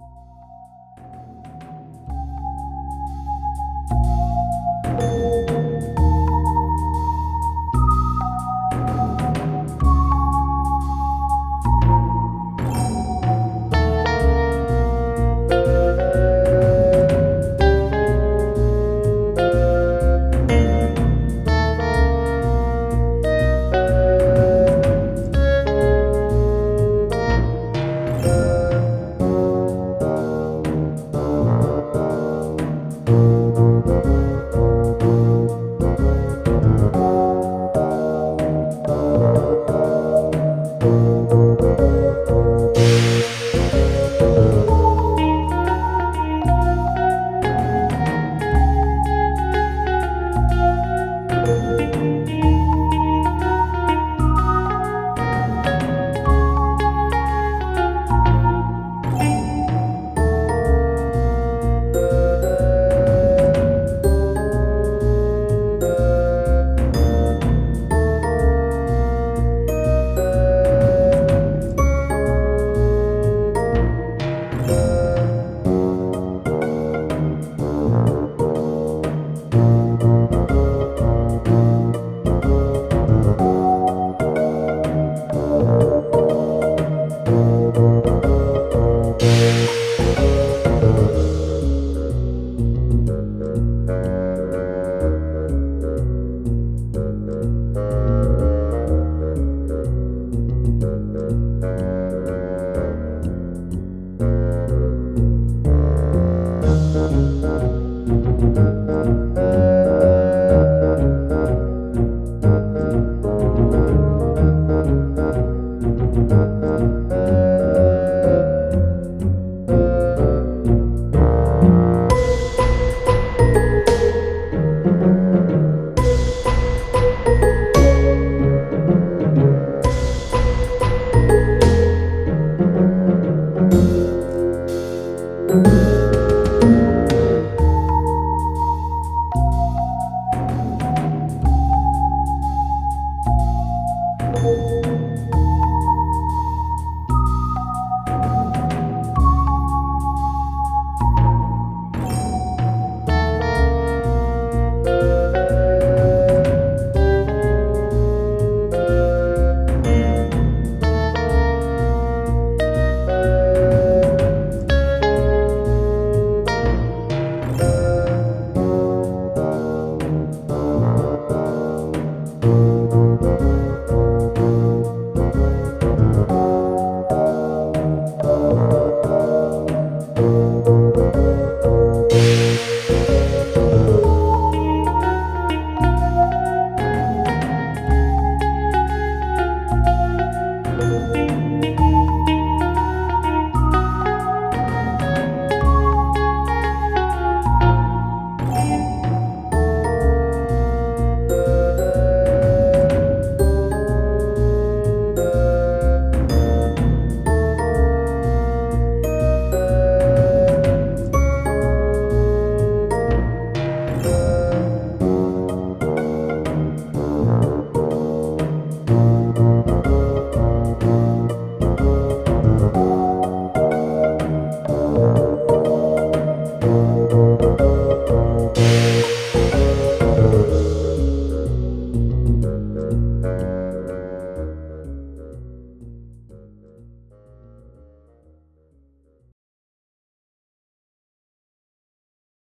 Bye.